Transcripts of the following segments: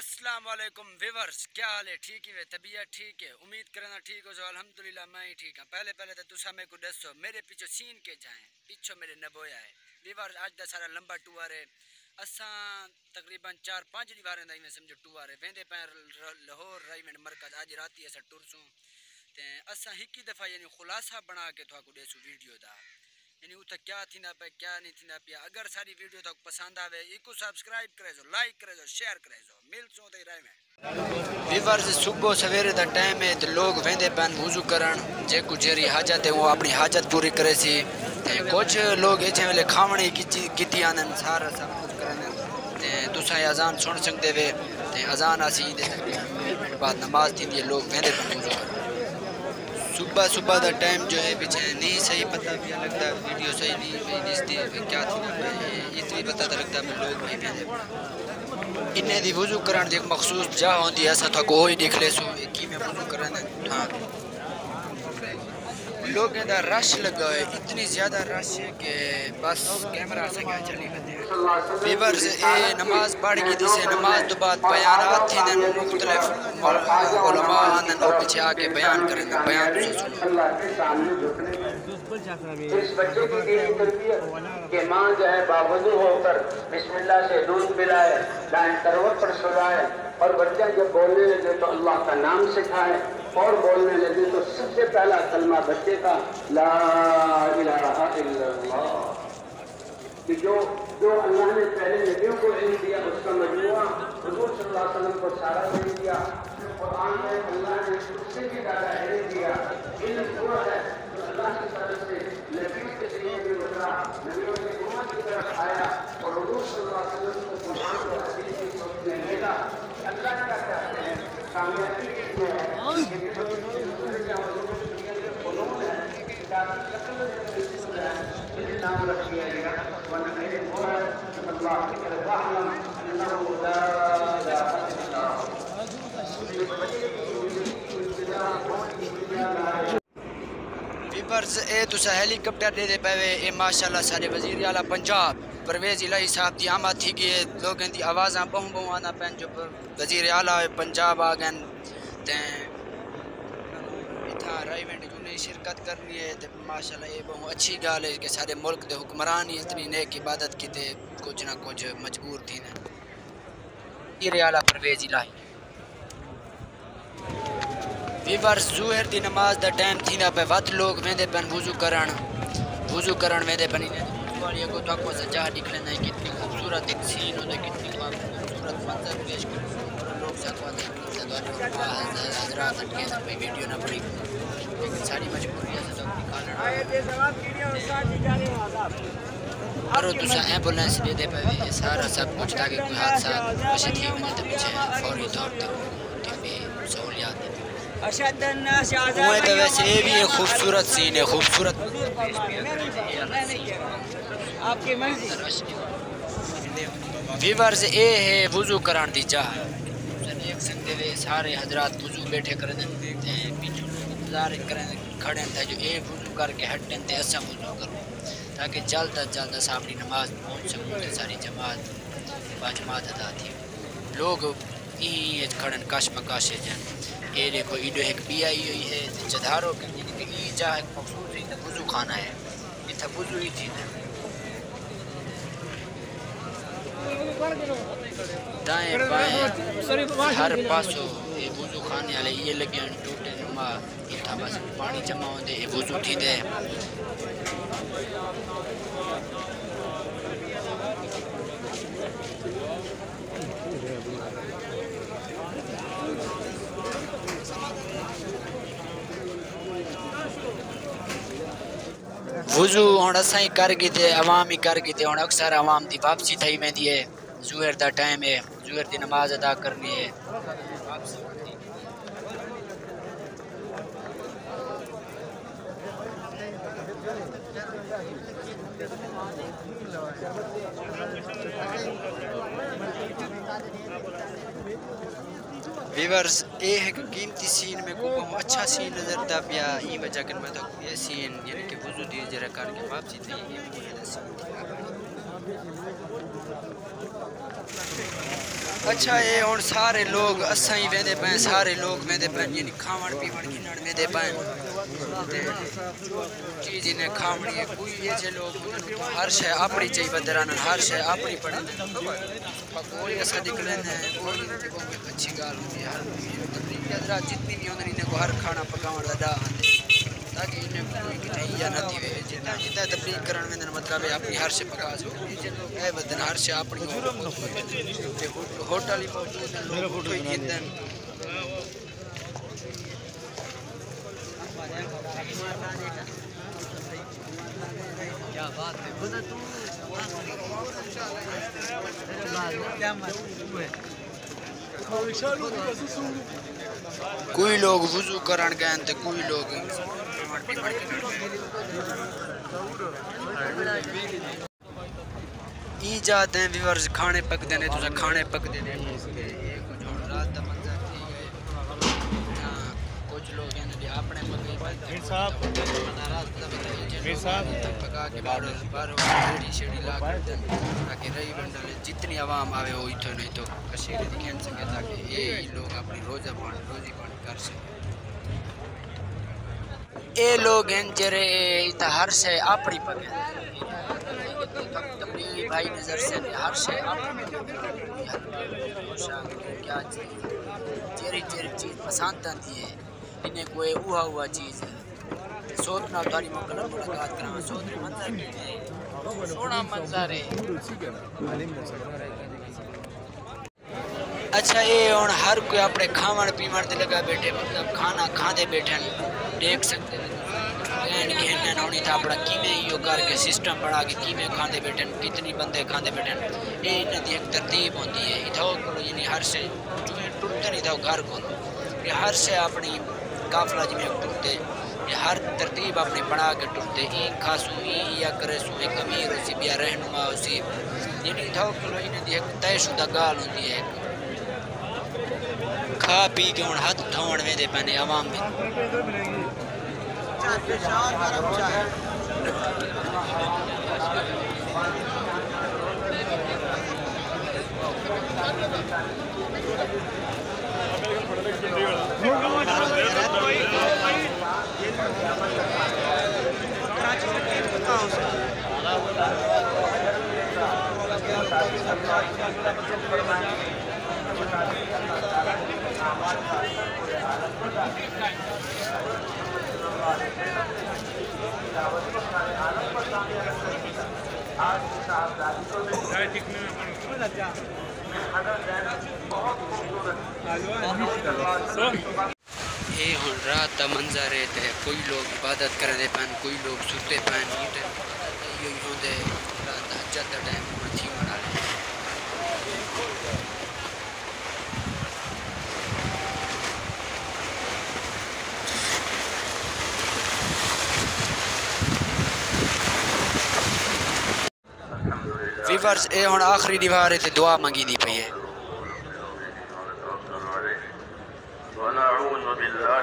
अस्सलाम वालेकुम क्या हाल है? ठीक ही वे तबीयत ठीक है? उम्मीद करना ठीक हो जो अल्हम्दुलिल्लाह, मैं ही ठीक हाँ। पहले पहले तो तुसा मेरे को दसो मेरे पीछे सीन के जाए, पीछे मेरे नबोया है। विवर्स आज का सारा लंबा टूर है। असा तकरीबन चार पाँच दीवारें दा मैं समझो टूर है। वेंदे पैर लाहौर राईमेंट मरकज, आज राती असा टुरसूँ ते असा हिकी दफ़ा यानी खुलासा बना के थोड़ा देसू वीडियो दा। यानी उत क्या थी पे क्या नहीं थी पिया अगर सारी वीडियो तक पसंद आवे इको सब्सक्राइब करे जो लाइक करे जो शेयर करे जो मिल सो ते राय में वीवर्स सुबह सवेरे दा टाइम है तो लोग वेंदे पैन वुजू करन जे को जेरी हाजत है वो अपनी हाजत पूरी करे सी ते कुछ लोग इचे वेले खावणे की कीती आनन सारा सब कुछ करन ते तुसा अजान सुन सकदे वे ते अजान आसी दे बाद नमाज़ थी लोग वेंदे पैन वुजू करन सुबह सुबह का टाइम जो है पीछे नहीं सही पता भी लगता, वीडियो सही नहीं दिसती है क्या थी इतनी पता तो लगता मैं लोग नहीं पीते इन्हें दी वज़ू करण एक मखसूस जा होती ऐसा था कोई देख ले, सो कि मैं वज़ू करन हाँ। लोग का रश लगा है इतनी ज़्यादा रश है कि बस कैमरा से क्या चली फीवर से ए, नमाज़ पढ़ के दिसे नमाज़ तो बाद बयान थी न मुख्तलिफ़ और पीछे आके बयान करें बयान इस बच्चे की यही तरबियत कि माँ जो है बावजू होकर, बिस्मिल्लाह से दूध पिलाए दाएँ करवट पर सुलाए, और बच्चा जब लगे तो अल्लाह का नाम सिखाए और बोलने लगे तो सबसे पहला कलमा बच्चे का, ला कि जो जो अल्लाह ने पहले नदियों को इल्म दिया, उसका मजमुआ हजूर सल्लल्लाहु अलैहि वसल्लम को सारा इल्म दिया। कुरान में अल्लाह ने उससे भी ज़्यादा इल्म दिया इल्म वो है जो अल्लाह की तरफ़ से नबियों के ज़रिए भी उतरा नबियों के उम्मत की तरफ़ आया और हजूर सल्लल्लाहु अलैहि वसल्लम को कुरान और हदीस की सोचने लगा अल्लाह क्या कहते हैं कामयाबी इसमें है कि जो दूसरे के हजूर दुनिया के फनून है है वीवर्स ए हेलीकॉप्टर दे दे पावे। ए, माशाल्लाह सारे वज़ीर आला पंजाब। परवेज इलाही साहब की आमद थी गई लोगों की आवाज़ा बहु बहु आना पैन जो वज़ीर आला पंजाब आ गए इतना राइवेंट ने शिरकत करनी है तो माशाल्लाह ये बहुत अच्छी गाल है कि सारे मुल्क के हुक्मरान ही इतनी नेक इबादत की थे, कुछ ना कुछ मजबूर थी ना। वज़ीर आला परवेज इलाही। वीवर्स जूहर दी नमाज़ दा टाइम थींदा पे वध लोग वेंदे पन वुजू करण वुजू करण वेंदे पन वाली को तो आपको सजा निकलना है कितनी खूबसूरत एक सीन होता, कितनी खूबसूरत मंजर पेश कर तो एंबुलेंस दे दे पे सारा सब कुछ ताकि कोई हादसा थी तो पीछे फौरी तौर पर सहूलियात तो वैसे ये भी एक खूबसूरत सीन है खूबसूरत आपकी मर्ज़ी। वीवर्स ए है वुजू करान दी चाह देख सकते वे सारे हजरात वुजू बैठे कर पीछे इंतज़ार करें, खड़े थे जो ए वुजू करके हटने थे असा वुजू करो। ताकि जल्द अज जल्द अस अपनी नमाज़ पहुँच सकूँ सारी जमात बाजमात अदा थी। लोग ई खड़न कश मकाश जन ये देखो ईडो एक बी आई हुई है जधारो ई जा, एक मखसूस वुजू खाना है। इतना वुजू ही थी दाएँ बाएँ हर पासो ये वज़ू खाने वाले ये लगे टूटे नुमा इतना बस पानी जमा होते ये वुजू थी दे वुजू हूँ असा ही कर गए अवाम ही कर गए हूँ अक्सर अवाम की वापसी थी वेंदी है जुहर का टाइम है जुहर की नमाज़ अदा करनी है वीवर्स ये है कि कीमती सीन में को हम अच्छा सीन नज़र था पिया ई वजह कर मैं तो ये सीन यानी कि वज़ू दी जरा करके वापसी थी ये पूरे दस अच्छा ये हूँ सारे लोग, असा ही वेंदे पे सारे लोग वेंदे पे यानी खावण पीवण गिनण वेंदे पे चीज़ इन्हें खावणी है कोई ऐसे लोग उन्हें तो हर शय अपनी चाहिए बदरान हर शय अपनी पड़े कोई ऐसा निकले ने कोई कोई अच्छी गाल होती है हर तकरीब हजरात जितनी भी होंगे इन्हें को हर खाना पकावण दा ताकि इन्हें कोई किथे या न थी जितना जितना तबलीग करण वेंदे मतलब है अपनी हर शय पका सो ऐ बदन हर शय अपनी होटल ही है ही है कोई लोग वज़ू करण गए कोई लोग ई जाते हैं व्यूअर्स, खाने पकते ने तुझे खाने पकते ने ये कुछ और रात का मंजर ठीक है हाँ कुछ लोग हैं भी अपने पके मीर साहब। मीर साहब। जितनी आवाम आवे वो इतो नहीं तो कशीरे दिखें सके ताकि ये लोग अपनी रोजा पानी, रोजी पानी कर सके। ये लोग हैं जरे इतना हर से अपनी तबलीगी भाई नज़र से हर से क्या चीज़? जेरी जेरी चीज़ पसंद आती है। इन्हें कोई हुआ हुआ चीज़ है। तारी मुलाकात करा मंजर सोना मंजर है। अच्छा ये हर कोई अपने खावण पीवण ते लगा बैठे मतलब खाना खाते बैठे देख सकते था अपना किमें यो करके सिस्टम बना के किमें खाते बैठे कितनी बंदे खाते बैठे ये इन्हें एक तरतीब होती है। इधो करो यानी हर से टुटते नहीं था घर को हर से अपनी काफला जिमें टुटते हर तरतीब अपनी बना के टुटते ई खासू ई या करे सू एक अमीर उसी बिया रहनुमा उसी। यानी इधो करो इन्हें एक तयशुदा गाल होती है। खा पी के हूँ हथ धोण वेंदे पैने आवाम में। ये हूँ रात का मंजर है, ते कोई लोग इबादत करते पैन, कोई लोग सुते पैन, ये रात टाइम ये हूँ आखिरी दीवार ते दुआ मंगी दी पई है।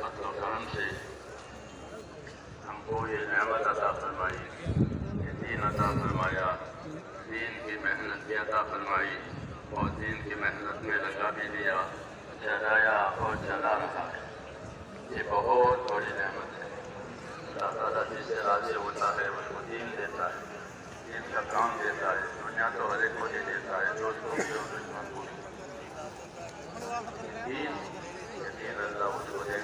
अपने करम से हमको ये नमत अता फरमाई ये दीन अता फरमाया दीन की मेहनत भी अता फरमाई और दीन की मेहनत में लगा भी दिया चलाया और चला रहा है ये बहुत बड़ी नहमत है अल्लाह ताला जिससे राज़ी होता है उसको दीन देता है दीन का काम देता है दुनिया तो हर एक को देता है दोस्तों को दुश्मन को